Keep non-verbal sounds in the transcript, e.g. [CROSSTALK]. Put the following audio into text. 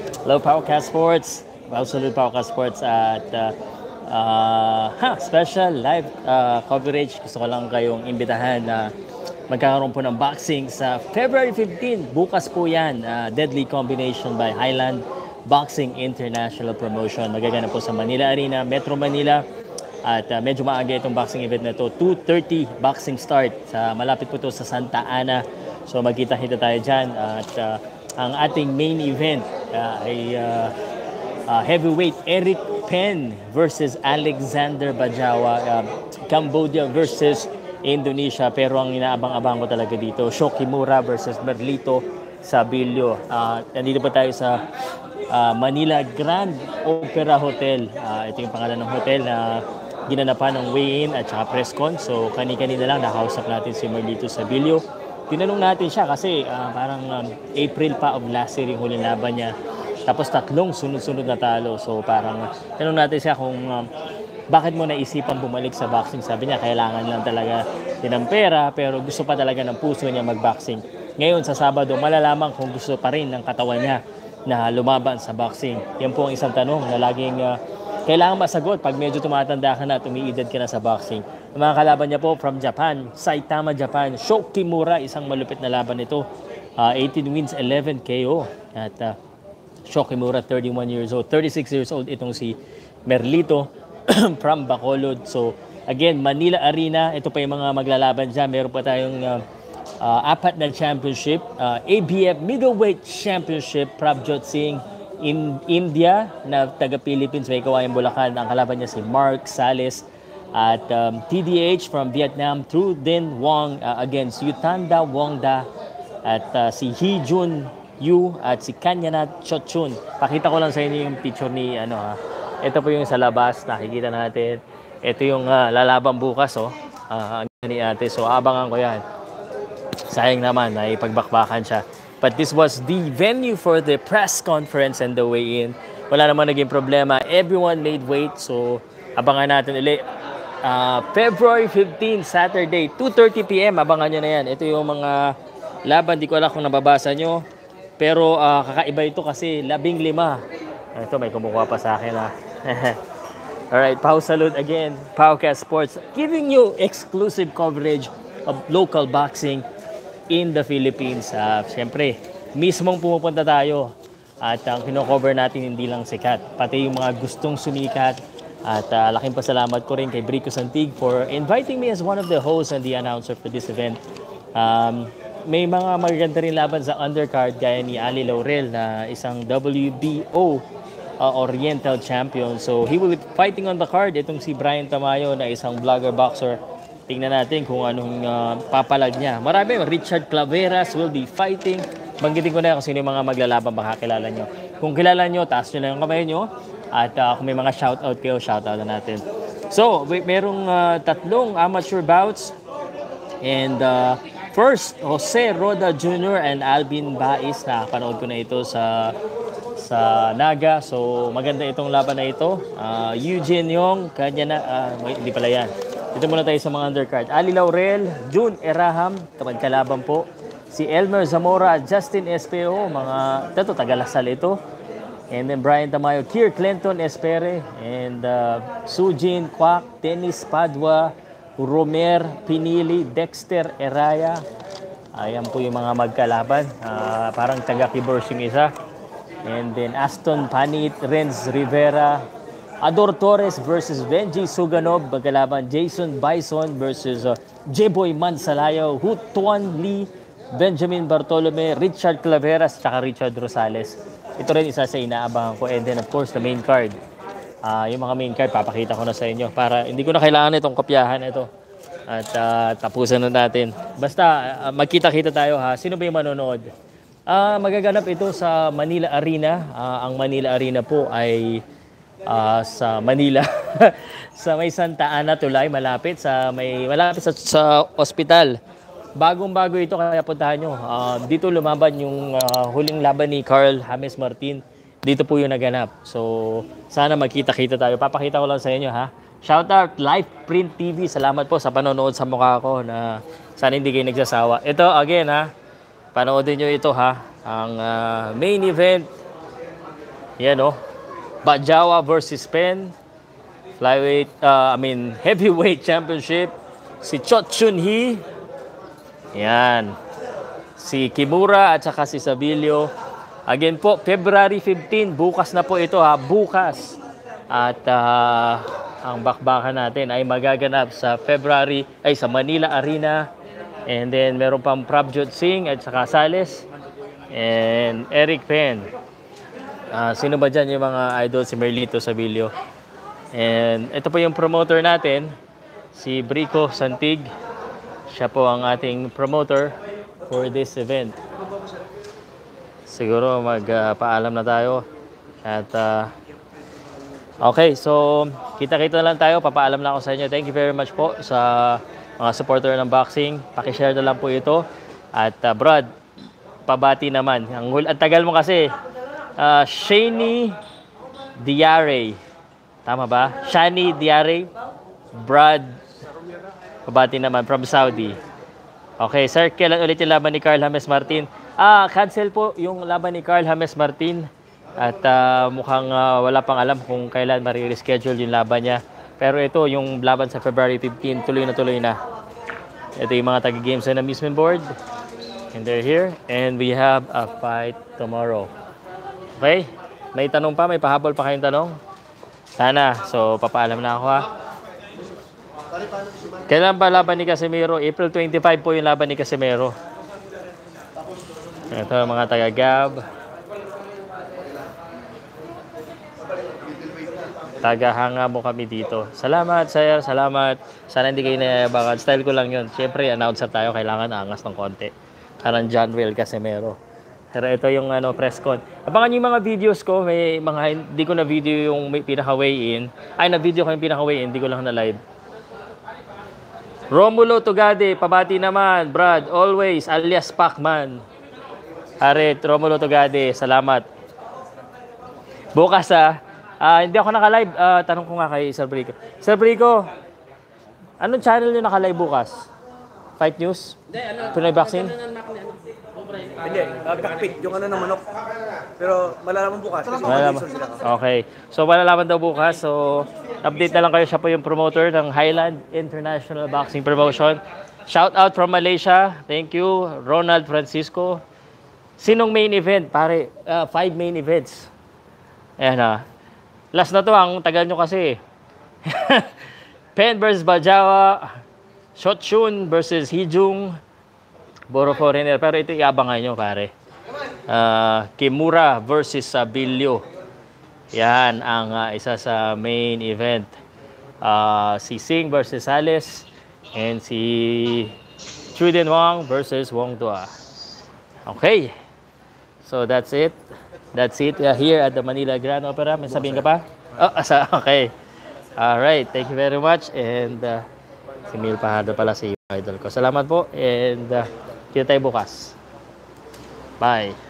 Hello, Powercast Sports. Absolute Powercast Sports at uh, uh, ha, special live uh, coverage. Gusto ko lang kayong imbitahan na magkakaroon po ng boxing sa February 15. Bukas po yan. Uh, deadly combination by Highland Boxing International Promotion. Magaganap po sa Manila Arena, Metro Manila. At uh, medyo maaga itong boxing event na to. 2.30 boxing start. Sa, malapit po to sa Santa Ana. So magkita-kita tayo dyan. At uh, ang ating main event uh, ay uh, uh, heavyweight Eric Penn versus Alexander Bajawa, uh, Cambodia versus Indonesia. Pero ang inaabang-abang ko talaga dito, Shokimura versus Merlito Sabilio. Uh, nandito pa tayo sa uh, Manila Grand Opera Hotel. Uh, ito yung pangalan ng hotel na ginanapan ng weigh-in at saka press con. So kani-kanina lang nakausap natin si Merlito Sabilio tinanong natin siya kasi uh, parang um, April pa of last year yung huling laban niya. Tapos tatlong sunod-sunod na talo. So parang tinanong natin siya kung um, bakit mo naisipan bumalik sa boxing. Sabi niya kailangan lang talaga din ng pera pero gusto pa talaga ng puso niya mag-boxing. Ngayon sa Sabado malalaman kung gusto pa rin ng katawan niya na lumaban sa boxing. Yan po ang isang tanong na laging uh, kailangan masagot pag medyo tumatanda ka na at umiidad ka na sa boxing. Mga kalaban niya po from Japan, Saitama Japan, Sho Kimura, isang malupit na laban nito. Uh, 18 wins, 11 KO. At uh, Sho Kimura, 31 years old. 36 years old itong si Merlito [CLEARS THROAT] from Bacolod. So, again, Manila Arena. Ito pa yung mga maglalaban dyan. Meron pa tayong uh, uh, apat na championship. Uh, ABF Middleweight Championship, Prabjot Singh in India na taga Philippines may kawayan Bulacan ang kalaban niya si Mark Sales at um, TDH from Vietnam, Tru Din Wong uh, against Yutanda Wongda at uh, si Hee Jun Yu at si Kanyanat Chochun. Pakita ko lang sa inyo yung picture ni ano ha. Ito po yung sa labas, nakikita natin. Ito yung uh, lalaban bukas oh. Uh, ni ate. So abangan ko yan. Sayang naman na ipagbakbakan siya. But this was the venue for the press conference and the weigh-in. Wala naman naging problema. Everyone made weight. So abangan natin ulit uh, February 15, Saturday, 2.30 p.m. Abangan nyo na yan. Ito yung mga laban. Di ko alam kung nababasa nyo. Pero uh, kakaiba ito kasi labing lima. Ito, may kumukuha pa sa akin ha. [LAUGHS] Alright, Pau Salute again. Paucast Sports giving you exclusive coverage of local boxing in the Philippines. Uh, Siyempre, mismong pumupunta tayo at ang kino-cover natin hindi lang sikat, pati yung mga gustong sumikat at uh, laking pasalamat ko rin kay Brico Santig for inviting me as one of the hosts and the announcer for this event. Um, may mga magaganda rin laban sa undercard gaya ni Ali Laurel na isang WBO uh, Oriental champion. So he will be fighting on the card. Itong si Brian Tamayo na isang vlogger boxer. Tingnan natin kung anong uh, papalag niya. Marami. Richard Claveras will be fighting. Banggitin ko na kung sino yung mga maglalaban baka kilala nyo. Kung kilala nyo, taas nyo na yung kamay nyo. At uh, kung may mga shoutout kayo, shoutout na natin. So, may, merong uh, tatlong amateur bouts. And uh, first, Jose Roda Jr. and Alvin Bais. Nakapanood ko na ito sa sa Naga. So, maganda itong laban na ito. Uh, Eugene Yong, kanya na, uh, hindi pala yan. Dito muna tayo sa mga undercard. Ali Laurel, June Eraham, kapag kalaban po. Si Elmer Zamora, Justin Espeo, mga, ito, tagalasal ito. And then Brian Tamayo, Kier Clinton Espere, and uh, Sujin Kwak, Dennis Padua, Romer Pinili, Dexter Eraya. Ayan po yung mga magkalaban. Uh, parang taga-kibors isa. And then Aston Panit, Renz Rivera, Ador Torres versus Benji Suganov, magkalaban Jason Bison versus uh, Jeboy Mansalayo, Hutuan Lee, Benjamin Bartolome, Richard Claveras, tsaka Richard Rosales. Ito rin isa sa inaabangan ko. And then of course, the main card. Uh, yung mga main card, papakita ko na sa inyo. Para hindi ko na kailangan itong kopyahan ito. At uh, tapusan na natin. Basta, uh, magkita-kita tayo ha. Sino ba yung manonood? Uh, magaganap ito sa Manila Arena. Uh, ang Manila Arena po ay uh, sa Manila. [LAUGHS] sa may Santa Ana Tulay, malapit sa may malapit sa, sa ospital. Bagong-bago ito kaya puntahan nyo. Uh, dito lumaban yung uh, huling laban ni Carl James Martin. Dito po yung naganap. So, sana magkita-kita tayo. Papakita ko lang sa inyo ha. Shout out Live Print TV. Salamat po sa panonood sa mukha ko na sana hindi kayo nagsasawa. Ito again ha. Panoodin nyo ito ha. Ang uh, main event Yan oh. Bajawa versus Pen. Flyweight, uh, I mean, [LAUGHS] heavyweight championship. Si Chot Chun Hee. Yan. Si Kimura at saka si Sabilio. Again po, February 15, bukas na po ito ha, bukas. At ah, ang bakbakan natin ay magaganap sa February, ay sa Manila Arena. And then meron pang Prabjot Singh at saka Sales. And Eric Penn. Ah, sino ba dyan yung mga idol? Si Merlito Sabilio. And ito po yung promoter natin, si Brico Santig. Siya po ang ating promoter for this event. Siguro magpaalam na tayo. At ah, okay, so kita-kita na lang tayo. Papaalam na ako sa inyo. Thank you very much po sa mga supporter ng boxing. Pakishare na lang po ito. At ah, Brad, pabati naman. Ang, ang tagal mo kasi. Uh, Shani Diare. Tama ba? Shani Diare. Brad. Pabati naman from Saudi. Okay, sir, kailan ulit yung laban ni Carl James Martin? Ah, cancel po yung laban ni Carl James Martin. At ah, mukhang ah, wala pang alam kung kailan marireschedule yung laban niya. Pero ito, yung laban sa February 15, tuloy na tuloy na. Ito yung mga taga-games and amusement board. And they're here. And we have a fight tomorrow. Okay? May tanong pa? May pahabol pa kayong tanong? Sana. So, papaalam na ako ha. Kailan ba laban ni Casimiro? April 25 po yung laban ni Casimiro. Ito mga taga-gab. Tagahanga mo kami dito. Salamat, sir. Salamat. Sana hindi kayo nayayabangan. Style ko lang yun. Siyempre, announcer tayo. Kailangan angas ng konti. Parang John Will Casimiro. Pero ito yung ano, press con. Abangan niyo yung mga videos ko. May mga, hindi ko na video yung may pinaka-weigh-in. Ay, na-video ko yung pinaka-weigh-in. Hindi ko lang na live. Romulo Tugade, pabati naman. Brad, always, alias Pacman. Arit, Romulo Tugade, salamat. Bukas ah, ah, hindi ako naka-live. Ah, tanong ko nga kay Sir Brico. Sir Brico, anong channel yung naka-live bukas? Fight News? Pinoy Boxing? Hindi, uh, cockpit, yung ano ng manok. Pero malalaman bukas kasi Malalaman. sila. Okay. So, malalaman daw bukas. So, update na lang kayo. Siya po yung promoter ng Highland International Boxing Promotion. Shout out from Malaysia. Thank you, Ronald Francisco. Sinong main event? Pare, uh, five main events. Ayan na. Last na to, ang tagal nyo kasi. [LAUGHS] Pen versus Bajawa. Shotchun versus Hijung. Boro Foreigner. Pero ito iabangan nyo, pare. Ah, Kimura versus Sabilio. Yan ang ah, isa sa main event. Ah, si Singh versus Sales and si Chuden Wang versus Wong Tua. Okay. So that's it. That's it uh, here at the Manila Grand Opera. May sabihin ka pa? Oh, asa, okay. All right. Thank you very much. And uh, si Mil Pahardo pala si idol ko. Salamat po. And uh, kita tayo bukas. Bye.